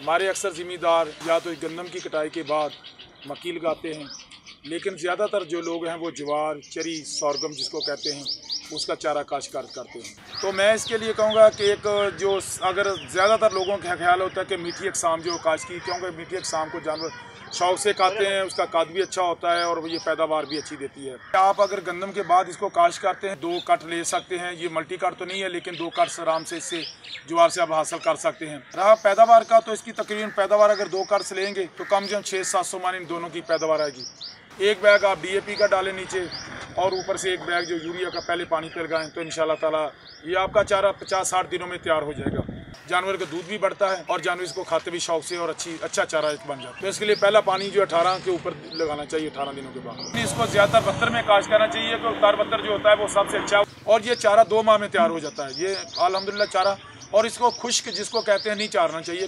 हमारे अक्सर ज़िम्मेदार या तो गंदम की कटाई के बाद मक्की लगाते हैं। लेकिन ज़्यादातर जो लोग हैं वो ज्वार, चरी सौरगम जिसको कहते हैं, उसका चारा काश्तकार करते हैं। तो मैं इसके लिए कहूँगा कि एक जो अगर ज़्यादातर लोगों का ख्याल होता है कि मीठी अकसाम जो काश की क्योंकि मीठी अकसाम को जानवर शौक से खाते हैं, उसका काद भी अच्छा होता है और ये पैदावार भी अच्छी देती है। आप अगर गंदम के बाद इसको काश करते हैं, दो कट ले सकते हैं, ये मल्टी कट तो नहीं है, लेकिन दो कट्स आराम से इससे ज्वार से आप हासिल कर सकते हैं। रहा पैदावार का तो इसकी तकरीबन पैदावार अगर दो कट्स लेंगे तो कम से कम छः सात सौ मान इन दोनों की पैदावार आएगी। एक बैग आप डीएपी का डालें नीचे और ऊपर से एक बैग जो यूरिया का पहले पानी पर लगाएँ तो इन ताला ये आपका चारा पचास साठ दिनों में तैयार हो जाएगा। जानवर का दूध भी बढ़ता है और जानवर इसको खाते भी शौक से और अच्छी अच्छा चारा बन जाता है। तो इसके लिए पहला पानी जो अठारह के ऊपर लगाना चाहिए, अठारह दिनों के बाद। इसको ज़्यादातर बत्तर में काश करना चाहिए, क्योंकि उतार बत्तर जो होता है वो सबसे अच्छा और ये चारा दो माह में तैयार हो जाता है। ये अलहमदिल्ला चारा। और इसको खुश्क, जिसको कहते हैं, नहीं चारना चाहिए।